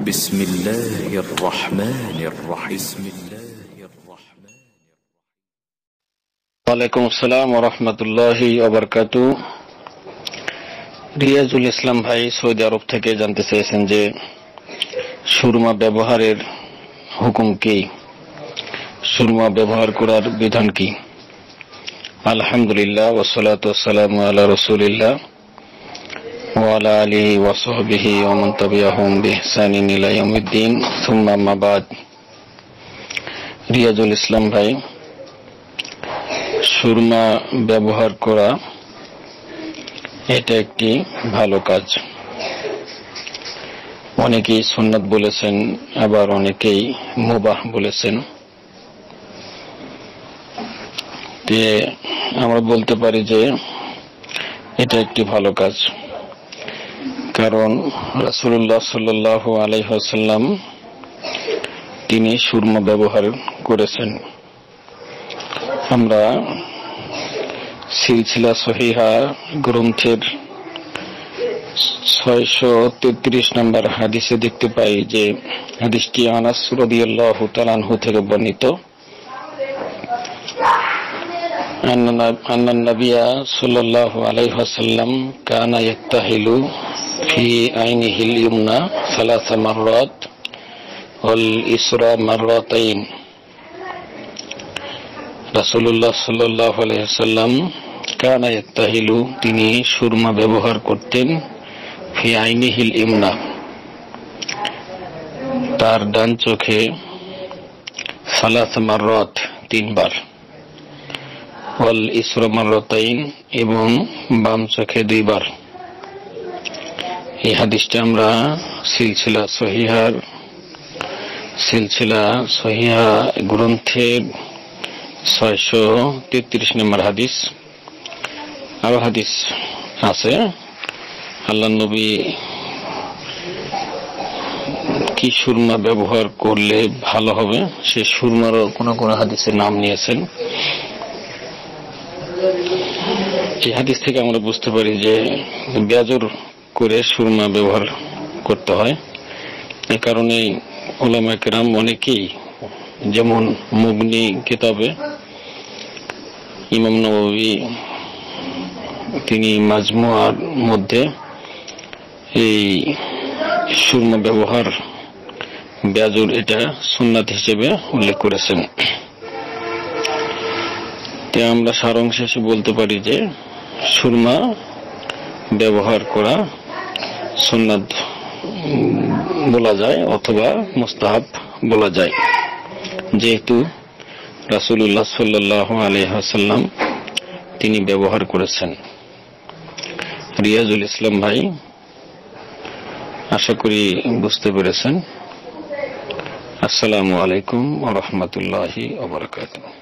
بسم الله الرحمن الرحيم بسم الله الرحمن ওয়ালাইকুম আসসালাম রহমতুল্লাহি ওবরকাত রিয়াজুল ইসলাম ভাই সৌদি আরব থেকে জানতে চেয়েছেন যে সুরমা ব্যবহারের হুকুম কি সুরমা ব্যবহার করার বিধান কি আলহামদুলিল্লাহ ওসলাত ওসালাম আল্লাহ রসুলিল্লাহ ওয়ালা আলী ওয়াসহবিহি ওমান তাবিয়াহুম বিহসানিন ইলা ইয়াউমিদ্দিন সুম্মা আম্মা বাদ রিয়াজুল ইসলাম ভাই, সুরমা ব্যবহার করা, এটা একটি ভালো কাজ। অনেকেই সুন্নাত বলেছেন, আবার অনেকেই মুবাহ বলেছেন। আমরা বলতে পারি যে, এটা একটি ভালো কাজ। কারণ রাসুল্লাহ সাল আলহাসাল্লাম তিনি সুরমা ব্যবহার করেছেন। আমরা সিলসিলা সহিহা গ্রন্থের ছয়শো তেত্রিশ নম্বর হাদিসে দেখতে পাই যে হাদিসটি আনাস রদিয়াল্লাহ তালানহু থেকে বর্ণিত। আন্নান নবিয়া সাল্লাহ আলাইহাসাল্লাম কানা ইত্তাহিলু في عينه اليمنى ثلاث مرات والإسرى مرتين রাসুল্লাহ সাল্লাহ আলহাম কানা ইত্তাহিলু তিনি সুরমা ব্যবহার করতেন ফি আইনিহিল ইমনা তার ডান চোখে সালাস মারত তিনবার ওয়াল ইসর মারতাইন এবং বাম চোখে দুইবার এই হাদিসটা আমরা সিলসিলা সহিহার, সিলসিলা সহিহা গ্রন্থের ছয়শো তেত্রিশ নম্বর হাদিস। আরও হাদিস আছে। আল্লাহ নবী কি সুরমা ব্যবহার করলে ভালো হবে? সে সুরমারও কোন কোন হাদিসের নাম নিয়েছেন। এই হাদিস থেকে আমরা বুঝতে পারি যে বেজর করে সুরমা ব্যবহার করতে হয়। এ কারণে ওলামা কেরাম অনেকেই যেমন মুগনি কিতাবে, ইমাম নবী তিনি মাজমুয়ার মধ্যে এই সুরমা ব্যবহার ব্যাজুর এটা সুন্নাত হিসেবে উল্লেখ করেছেন। তে আমরা সারাংশ বলতে পারি যে সুরমা ব্যবহার করা সুন্নাত বলা যায় অথবা মুস্তাহাব বলা যায়। যেহেতু রাসুল্লাহ সাল্লাহ আলহাসাল্লাম তিনি ব্যবহার করেছেন। রিয়াজুল ইসলাম ভাই আশা করি বুঝতে পেরেছেন। আসসালামু আলাইকুম রহমতুল্লাহি ওবরাকাতুহ